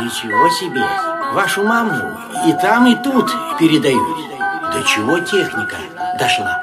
Ничего себе! Вашу маму и там, и тут передают. До чего техника дошла?